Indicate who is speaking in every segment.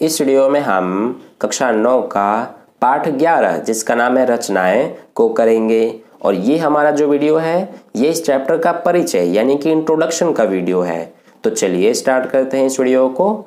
Speaker 1: इस वीडियो में हम कक्षा नौ का पाठ ग्यारह, जिसका नाम है रचनाएँ, को करेंगे। और ये हमारा जो वीडियो है, ये इस चैप्टर का परिचय, यानी कि इंट्रोडक्शन का वीडियो है। तो चलिए स्टार्ट करते हैं इस वीडियो को।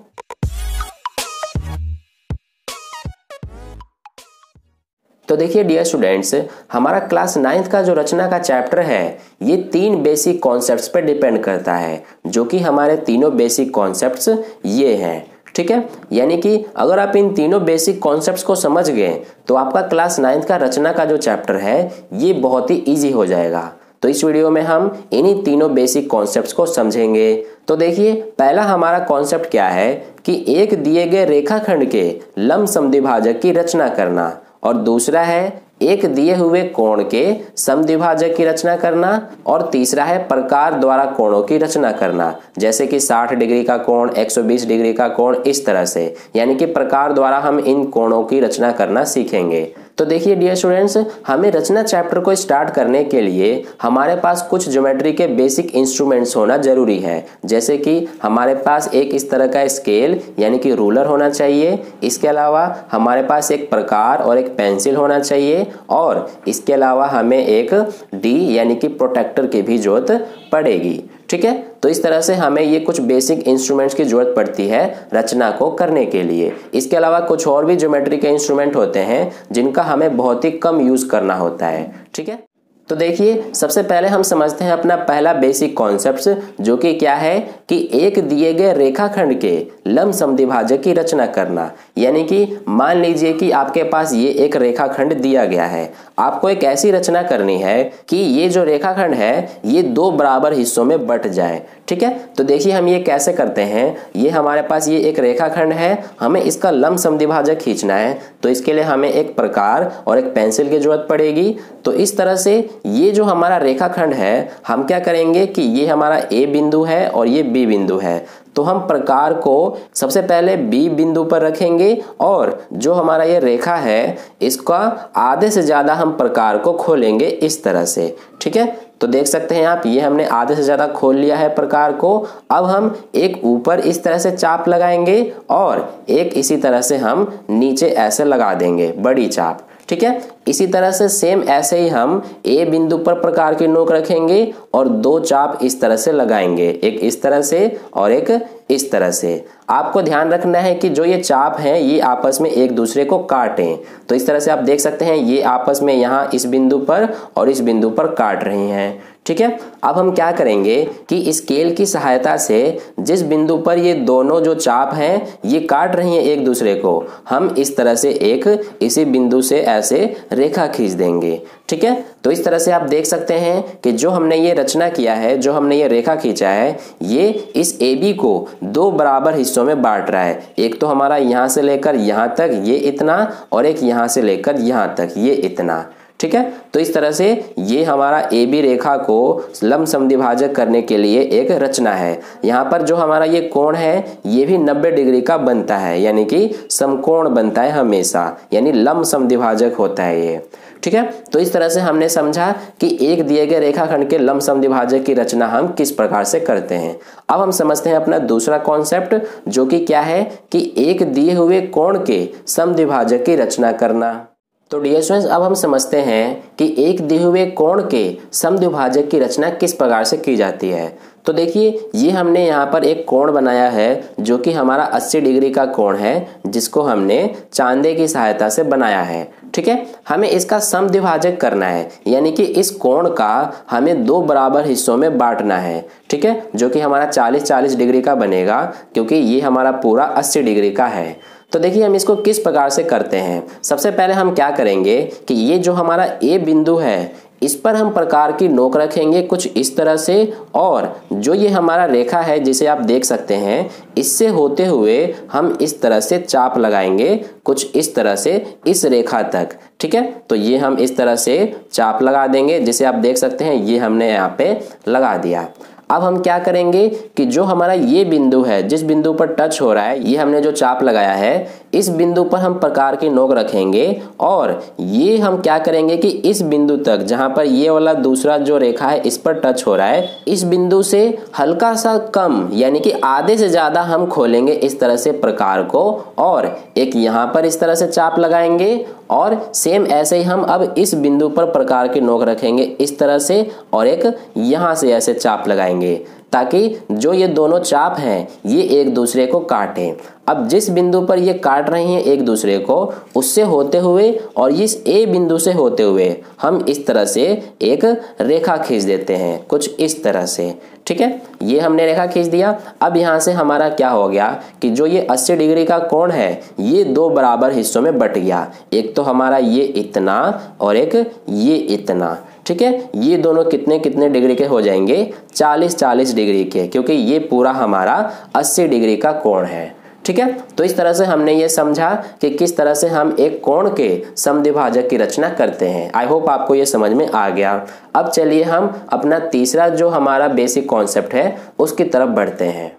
Speaker 1: तो देखिए डियर स्टूडेंट्स हमारा क्लास नाइन्थ का जो रचना का चैप्टर है, ये तीन बेसिक कॉन्सेप्ट्स पर डिपेंड करता है, जो कि हमारे तीनों बेसिक कॉन्सेप्ट्स ये हैं। ठीक है? यानी कि अगर आप इन तीनों बेसिक कॉन्सेप्ट्स को समझ गए तो आपका क्लास नाइन्थ का रचना का जो चैप्टर है, ये बहुत ही ईजी हो जाएगा। तो इस वीडियो में हम इन्हीं तीनों बेसिक कॉन्सेप्ट्स को समझेंगे। तो देखिए, पहला हमारा कॉन्सेप्ट क्या है कि एक दिए गए रेखाखंड के लंब समद्विभाजक की रचना करना, और दूसरा है एक दिए हुए कोण के समद्विभाजक की रचना करना और तीसरा है प्रकार द्वारा कोणों की रचना करना। जैसे कि 60 डिग्री का कोण 120 डिग्री का कोण, इस तरह से। यानी कि प्रकार द्वारा हम इन कोणों की रचना करना सीखेंगे। तो देखिए डियर स्टूडेंट्स हमें रचना चैप्टर को स्टार्ट करने के लिए हमारे पास कुछ ज्योमेट्री के बेसिक इंस्ट्रूमेंट्स होना ज़रूरी है। जैसे कि हमारे पास एक इस तरह का स्केल यानी कि रूलर होना चाहिए। इसके अलावा हमारे पास एक प्रकार और एक पेंसिल होना चाहिए। और इसके अलावा हमें एक डी यानी कि प्रोटेक्टर की भी ज़रूरत पड़ेगी। ठीक है? तो इस तरह से हमें ये कुछ बेसिक इंस्ट्रूमेंट्स की ज़रूरत पड़ती है रचना को करने के लिए। इसके अलावा कुछ और भी ज्योमेट्री के इंस्ट्रूमेंट होते हैं जिनका हमें बहुत ही कम यूज़ करना होता है। ठीक है? तो देखिए, सबसे पहले हम समझते हैं अपना पहला बेसिक कॉन्सेप्ट जो कि क्या है कि एक दिए गए रेखाखंड के लंब समद्विभाजक की रचना करना। यानी कि मान लीजिए कि आपके पास ये एक रेखाखंड दिया गया है। आपको एक ऐसी रचना करनी है कि ये जो रेखाखंड है, ये दो बराबर हिस्सों में बट जाए। ठीक है? तो देखिए हम ये कैसे करते हैं। ये हमारे पास ये एक रेखाखंड है। हमें इसका लंब समद्विभाजक खींचना है। तो इसके लिए हमें एक प्रकार और एक पेंसिल की ज़रूरत पड़ेगी। तो इस तरह से ये जो हमारा रेखाखंड है, हम क्या करेंगे कि ये हमारा ए बिंदु है और ये बी बिंदु है। तो हम प्रकार को सबसे पहले बी बिंदु पर रखेंगे और जो हमारा ये रेखा है, इसका आधे से ज़्यादा हम प्रकार को खोलेंगे इस तरह से। ठीक है? तो देख सकते हैं आप, ये हमने आधे से ज़्यादा खोल लिया है प्रकार को। अब हम एक ऊपर इस तरह से चाप लगाएँगे और एक इसी तरह से हम नीचे ऐसे लगा देंगे, बड़ी चाप। ठीक है? इसी तरह से सेम ऐसे ही हम ए बिंदु पर प्रकार की नोक रखेंगे और दो चाप इस तरह से लगाएँगे। एक इस तरह से और एक इस तरह से। आपको ध्यान रखना है कि जो ये चाप हैं, ये आपस में एक दूसरे को काटें। तो इस तरह से आप देख सकते हैं, ये आपस में यहाँ इस बिंदु पर और इस बिंदु पर काट रहे हैं। ठीक है? अब हम क्या करेंगे कि स्केल की सहायता से जिस बिंदु पर ये दोनों जो चाप हैं, ये काट रही हैं एक दूसरे को, हम इस तरह से एक इसी बिंदु से ऐसे रेखा खींच देंगे। ठीक है? तो इस तरह से आप देख सकते हैं कि जो हमने ये रचना किया है, जो हमने ये रेखा खींचा है, ये इस ए बी को दो बराबर हिस्सों में बांट रहा है। एक तो हमारा यहाँ से लेकर यहाँ तक ये इतना और एक यहाँ से लेकर यहाँ तक ये इतना। ठीक है? तो इस तरह से ये हमारा ए बी रेखा को लंब समद्विभाजक करने के लिए एक रचना है। यहाँ पर जो हमारा ये कोण है, ये भी 90 डिग्री का बनता है, यानी कि समकोण बनता है हमेशा, यानी लंब समद्विभाजक होता है ये। ठीक है? तो इस तरह से हमने समझा कि एक दिए गए रेखाखंड के लंब समद्विभाजक की रचना हम किस प्रकार से करते हैं। अब हम समझते हैं अपना दूसरा कॉन्सेप्ट जो कि क्या है कि एक दिए हुए कोण के समद्विभाजक की रचना करना। तो डियर स्टूडेंट्स अब हम समझते हैं कि एक दिए हुए कोण के समद्विभाजक की रचना किस प्रकार से की जाती है। तो देखिए, ये हमने यहाँ पर एक कोण बनाया है, जो कि हमारा 80 डिग्री का कोण है, जिसको हमने चांदे की सहायता से बनाया है। ठीक है? हमें इसका समद्विभाजक करना है, यानी कि इस कोण का हमें दो बराबर हिस्सों में बांटना है। ठीक है? जो कि हमारा 40-40 डिग्री का बनेगा, क्योंकि ये हमारा पूरा 80 डिग्री का है। तो देखिए, हम इसको किस प्रकार से करते हैं? सबसे पहले हम क्या करेंगे कि ये जो हमारा ए बिंदु है इस पर हम प्रकार की नोक रखेंगे कुछ इस तरह से, और जो ये हमारा रेखा है जिसे आप देख सकते हैं, इससे होते हुए हम इस तरह से चाप लगाएँगे, कुछ इस तरह से इस रेखा तक, ठीक है? तो ये हम इस तरह से चाप लगा देंगे, जिसे आप देख सकते हैं, ये हमने यहाँ पे लगा दिया। अब हम क्या करेंगे कि जो हमारा ये बिंदु है, जिस बिंदु पर टच हो रहा है, ये हमने जो चाप लगाया है इस बिंदु पर हम प्रकार की नोक रखेंगे और ये हम क्या करेंगे कि इस बिंदु तक, जहाँ पर ये वाला दूसरा जो रेखा है, इस पर टच हो रहा है। इस बिंदु से हल्का सा कम, यानी कि आधे से ज़्यादा हम खोलेंगे इस तरह से प्रकार को, और एक यहाँ पर इस तरह से चाप लगाएँगे, और सेम ऐसे ही हम अब इस बिंदु पर प्रकार की नोक रखेंगे इस तरह से, और एक यहाँ से ऐसे चाप लगाएँगे। ताकि जो ये दोनों चाप हैं, ये एक दूसरे को काटें। अब जिस बिंदु पर ये काट रही हैं एक दूसरे को, उससे होते हुए और इस ए बिंदु से होते हुए हम इस तरह से एक रेखा खींच देते हैं, कुछ इस तरह से। ठीक है? ये हमने रेखा खींच दिया। अब यहाँ से हमारा क्या हो गया कि जो ये 80 डिग्री का कोण है, ये दो बराबर हिस्सों में बट गया। एक तो हमारा ये इतना और एक ये इतना। ठीक है? ये दोनों कितने कितने डिग्री के हो जाएँगे? 40 40 डिग्री के, क्योंकि ये पूरा हमारा 80 डिग्री का कोण है। ठीक है? तो इस तरह से हमने ये समझा कि किस तरह से हम एक कोण के समद्विभाजक की रचना करते हैं। आई होप आपको ये समझ में आ गया। अब चलिए हम अपना तीसरा जो हमारा बेसिक कॉन्सेप्ट है, उसकी तरफ़ बढ़ते हैं।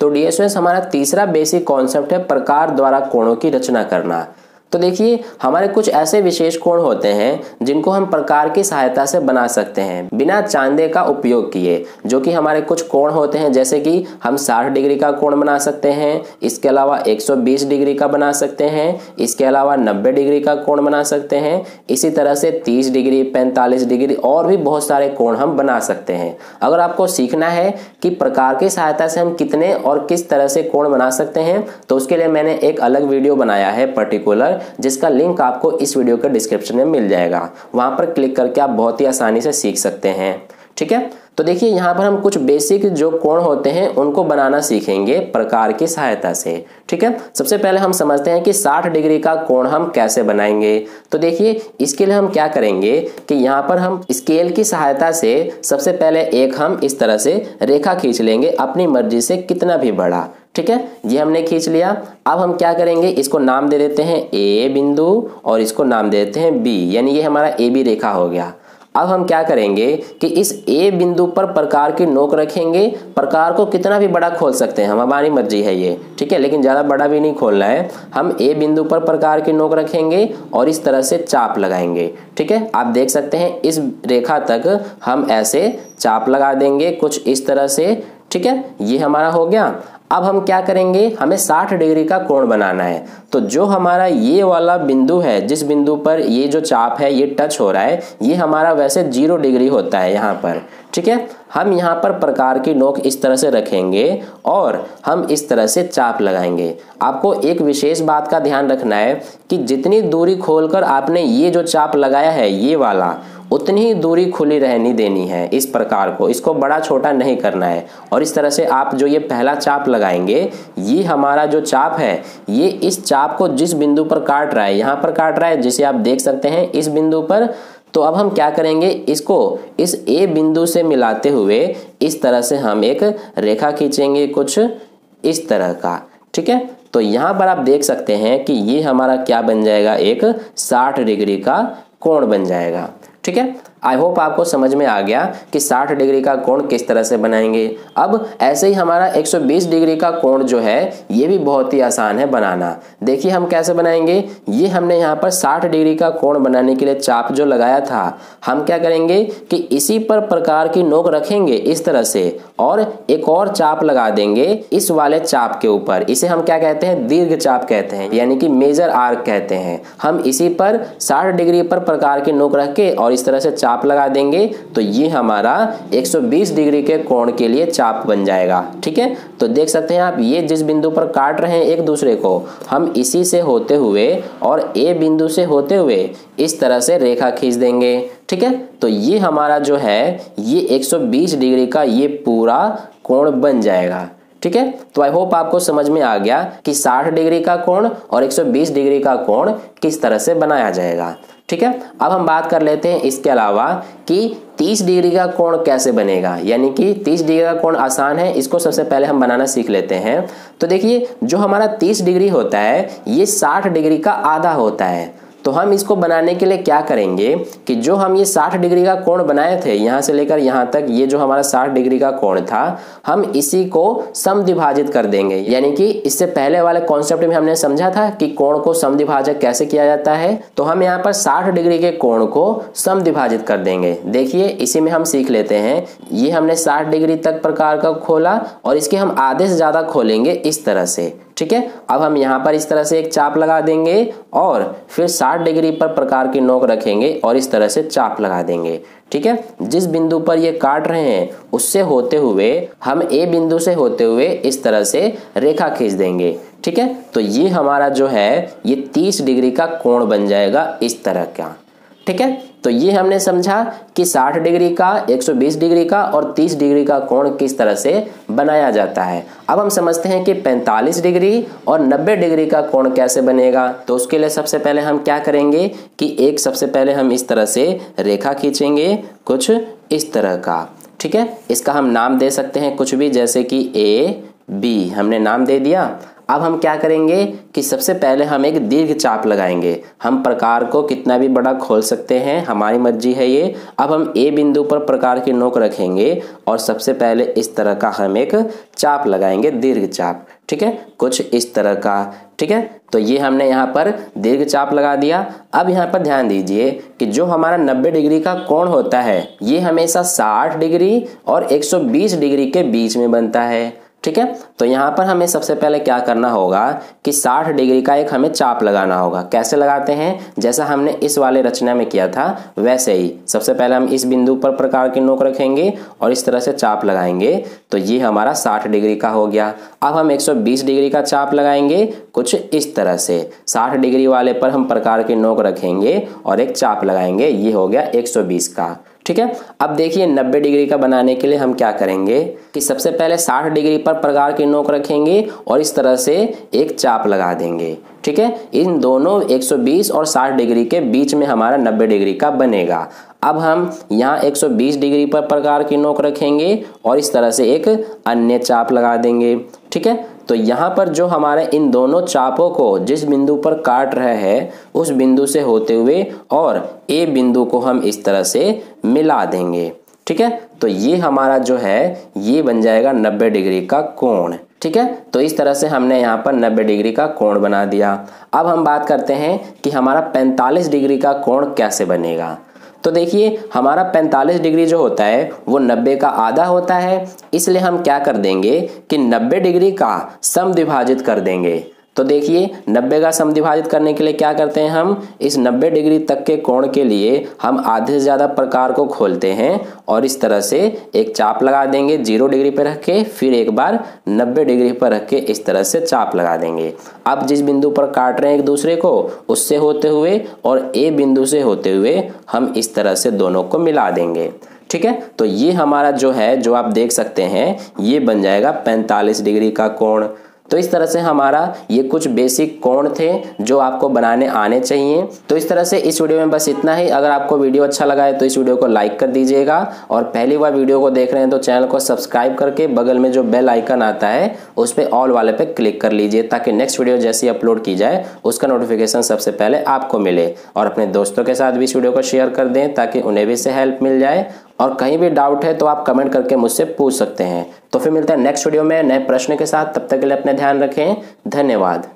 Speaker 1: तो डीएसएस हमारा तीसरा बेसिक कॉन्सेप्ट है प्रकार द्वारा कोणों की रचना करना। तो देखिए, हमारे कुछ ऐसे विशेष कोण होते हैं जिनको हम प्रकार की सहायता से बना सकते हैं। बिना चांदे का उपयोग किए, जो कि हमारे कुछ कोण होते हैं, जैसे कि हम 60 डिग्री का कोण बना सकते हैं, इसके अलावा 120 डिग्री का बना सकते हैं, इसके अलावा 90 डिग्री का कोण बना सकते हैं, इसी तरह से 30 डिग्री 45 डिग्री और भी बहुत सारे कोण हम बना सकते हैं। अगर आपको सीखना है कि प्रकार की सहायता से हम कितने और किस तरह से कोण बना सकते हैं तो उसके लिए मैंने एक अलग वीडियो बनाया है पर्टिकुलर जिसका लिंक आपको इस वीडियो के डिस्क्रिप्शन में मिल जाएगा। वहाँ पर क्लिक करके आप बहुत ही आसानी से सीख सकते हैं। ठीक है? तो देखिए, यहाँ पर हम कुछ बेसिक जो कोण होते हैं, उनको बनाना सीखेंगे प्रकार की सहायता से। ठीक है? सबसे पहले हम समझते हैं कि 60 डिग्री का कोण हम कैसे बनाएँगे। तो देखिए, इसके लिए हम क्या करेंगे कि यहाँ पर हम स्केल की सहायता से सबसे पहले एक हम इस तरह से रेखा खींच लेंगे, अपनी मर्ज़ी से कितना भी बड़ा। ठीक है? ये हमने खींच लिया। अब हम क्या करेंगे? इसको नाम दे देते हैं ए बिंदु और इसको नाम दे देते हैं बी। यानी ये हमारा ए बी रेखा हो गया। अब हम क्या करेंगे कि इस ए बिंदु पर प्रकार की नोक रखेंगे। प्रकार को कितना भी बड़ा खोल सकते हैं। हम, हमारी मर्ज़ी है ये। ठीक है? लेकिन ज़्यादा बड़ा भी नहीं खोलना है। हम ए बिंदु पर प्रकार की नोक रखेंगे और इस तरह से चाप लगाएँगे। ठीक है? आप देख सकते हैं, इस रेखा तक हम ऐसे चाप लगा देंगे कुछ इस तरह से। ठीक है? ये हमारा हो गया। अब हम क्या करेंगे? हमें 60 डिग्री का कोण बनाना है। तो जो हमारा ये वाला बिंदु है, जिस बिंदु पर ये जो चाप है, ये टच हो रहा है, ये हमारा वैसे ज़ीरो डिग्री होता है यहाँ पर। ठीक है? हम यहाँ पर प्रकार की नोक इस तरह से रखेंगे और हम इस तरह से चाप लगाएँगे। आपको एक विशेष बात का ध्यान रखना है कि जितनी दूरी खोलकर आपने ये जो चाप लगाया है, ये वाला उतनी ही दूरी खुली रहनी देनी है इस प्रकार को। इसको बड़ा छोटा नहीं करना है। और इस तरह से आप जो ये पहला चाप लगाएँगे, ये हमारा जो चाप है, ये इस चाप को जिस बिंदु पर काट रहा है, यहाँ पर काट रहा है, जिसे आप देख सकते हैं, इस बिंदु पर। तो अब हम क्या करेंगे, इसको इस ए बिंदु से मिलाते हुए इस तरह से हम एक रेखा खींचेंगे कुछ इस तरह का, ठीक है? तो यहाँ पर आप देख सकते हैं कि ये हमारा क्या बन जाएगा, एक 60 डिग्री का कोण बन जाएगा। ठीक है? आई होप आपको समझ में आ गया कि 60 डिग्री का कोण किस तरह से बनाएँगे। अब ऐसे ही हमारा 120 डिग्री का कोण जो है, ये भी बहुत ही आसान है बनाना। देखिए हम कैसे बनाएँगे। ये हमने यहाँ पर 60 डिग्री का कोण बनाने के लिए चाप जो लगाया था, हम क्या करेंगे कि इसी पर प्रकार की नोक रखेंगे इस तरह से और एक और चाप लगा देंगे इस वाले चाप के ऊपर। इसे हम क्या कहते हैं? दीर्घ चाप कहते हैं, यानी कि मेजर आर्क कहते हैं। हम इसी पर साठ डिग्री पर प्रकार की नोक रख के और इस तरह से चाप चाप लगा देंगे तो ये हमारा 120 डिग्री के कोण के लिए चाप बन जाएगा, ठीक है? तो देख सकते हैं आप, ये जिस बिंदु पर काट रहे हैं एक दूसरे को, हम इसी से होते हुए और ए बिंदु से होते हुए इस तरह से रेखा खींच देंगे, ठीक है? तो ये हमारा जो है, ये 120 डिग्री का ये पूरा कोण बन जाएगा, ठीक है? तो आई होप आपको समझ में आ गया कि 60 डिग्री का कोण और 120 डिग्री का कोण किस तरह से बनाया जाएगा। ठीक है? अब हम बात कर लेते हैं इसके अलावा कि 30 डिग्री का कोण कैसे बनेगा? यानी कि 30 डिग्री का कोण आसान है, इसको सबसे पहले हम बनाना सीख लेते हैं। तो देखिए, जो हमारा 30 डिग्री होता है, ये 60 डिग्री का आधा होता है। तो हम इसको बनाने के लिए क्या करेंगे कि जो हम ये 60 डिग्री का कोण बनाए थे, यहाँ से लेकर यहाँ तक ये जो हमारा 60 डिग्री का कोण था, हम इसी को समद्विभाजित कर देंगे। यानी कि इससे पहले वाले कॉन्सेप्ट में हमने समझा था कि कोण को समद्विभाजक कैसे किया जाता है तो हम यहाँ पर 60 डिग्री के कोण को समद्विभाजित कर देंगे। देखिए, इसी में हम सीख लेते हैं, ये हमने 60 डिग्री तक प्रकार का खोला और इसके हम आधे से ज़्यादा खोलेंगे इस तरह से। ठीक है? अब हम यहाँ पर इस तरह से एक चाप लगा देंगे और फिर 60 डिग्री पर प्रकार की नोक रखेंगे और इस तरह से चाप लगा देंगे। ठीक है? जिस बिंदु पर ये काट रहे हैं, उससे होते हुए, हम ए बिंदु से होते हुए इस तरह से रेखा खींच देंगे। ठीक है? तो ये हमारा जो है, ये 30 डिग्री का कोण बन जाएगा इस तरह का। ठीक है? तो ये हमने समझा कि 60 डिग्री का 120 डिग्री का और 30 डिग्री का कोण किस तरह से बनाया जाता है। अब हम समझते हैं कि 45 डिग्री और 90 डिग्री का कोण कैसे बनेगा। तो उसके लिए सबसे पहले हम क्या करेंगे कि एक सबसे पहले हम इस तरह से रेखा खींचेंगे कुछ इस तरह का। ठीक है? इसका हम नाम दे सकते हैं कुछ भी, जैसे कि ए बी। हमने नाम दे दिया। अब हम क्या करेंगे कि सबसे पहले हम एक दीर्घ चाप लगाएँगे। हम प्रकार को कितना भी बड़ा खोल सकते हैं, हमारी मर्ज़ी है ये। अब हम ए बिंदु पर प्रकार की नोक रखेंगे और सबसे पहले इस तरह का हम एक चाप लगाएँगे, दीर्घ चाप। ठीक है? कुछ इस तरह का। ठीक है? तो ये हमने यहाँ पर दीर्घ चाप लगा दिया। अब यहाँ पर ध्यान दीजिए कि जो हमारा 90 डिग्री का कोण होता है, ये हमेशा 60 डिग्री और 120 डिग्री के बीच में बनता है। ठीक है? तो यहाँ पर हमें सबसे पहले क्या करना होगा कि 60 डिग्री का एक हमें चाप लगाना होगा। कैसे लगाते हैं? जैसा हमने इस वाले रचना में किया था, वैसे ही। सबसे पहले हम इस बिंदु पर प्रकार की नोक रखेंगे और इस तरह से चाप लगाएँगे। तो ये हमारा 60 डिग्री का हो गया। अब हम 120 डिग्री का चाप लगाएँगे, कुछ इस तरह से। 60 डिग्री वाले पर हम प्रकार की नोक रखेंगे और एक चाप लगाएँगे। ये हो गया 120 का। ठीक है? अब देखिए 90 डिग्री का बनाने के लिए हम क्या करेंगे कि सबसे पहले 60 डिग्री पर प्रकार की नोक रखेंगे और इस तरह से एक चाप लगा देंगे। ठीक है? इन दोनों 120 और 60 डिग्री के बीच में हमारा 90 डिग्री का बनेगा। अब हम यहाँ 120 डिग्री पर प्रकार की नोक रखेंगे और इस तरह से एक अन्य चाप लगा देंगे। ठीक है? तो यहाँ पर जो हमारे इन दोनों चापों को जिस बिंदु पर काट रहे हैं, उस बिंदु से होते हुए और ए बिंदु को हम इस तरह से मिला देंगे। ठीक है? तो ये हमारा जो है, ये बन जाएगा 90 डिग्री का कोण। ठीक है? तो इस तरह से हमने यहाँ पर 90 डिग्री का कोण बना दिया। अब हम बात करते हैं कि हमारा 45 डिग्री का कोण कैसे बनेगा। तो देखिए, हमारा 45 डिग्री जो होता है, वो 90 का आधा होता है। इसलिए हम क्या कर देंगे कि 90 डिग्री का सम विभाजित कर देंगे। तो देखिए 90 का समद्विभाजित करने के लिए क्या करते हैं हम? इस 90 डिग्री तक के कोण के लिए हम आधे से ज़्यादा प्रकार को खोलते हैं और इस तरह से एक चाप लगा देंगे, ज़ीरो डिग्री पर रख के, फिर एक बार 90 डिग्री पर रख के इस तरह से चाप लगा देंगे। अब जिस बिंदु पर काट रहे हैं एक दूसरे को, उससे होते हुए और ए बिंदु से होते हुए हम इस तरह से दोनों को मिला देंगे। ठीक है? तो ये हमारा जो है, जो आप देख सकते हैं, ये बन जाएगा 45 डिग्री का कोण। तो इस तरह से हमारा ये कुछ बेसिक कोण थे जो आपको बनाने आने चाहिए। तो इस तरह से इस वीडियो में बस इतना ही। अगर आपको वीडियो अच्छा लगा है तो इस वीडियो को लाइक कर दीजिएगा। और पहली बार वीडियो को देख रहे हैं तो चैनल को सब्सक्राइब करके बगल में जो बेल आइकन आता है, उस पर ऑल वाले पे क्लिक कर लीजिए ताकि नेक्स्ट वीडियो जैसी अपलोड की जाए, उसका नोटिफिकेशन सबसे पहले आपको मिले। और अपने दोस्तों के साथ भी इस वीडियो को शेयर कर दें ताकि उन्हें भी इससे हेल्प मिल जाए। और कहीं भी डाउट है तो आप कमेंट करके मुझसे पूछ सकते हैं। तो फिर मिलते हैं नेक्स्ट वीडियो में नए प्रश्न के साथ। तब तक के लिए अपने ध्यान रखें। धन्यवाद।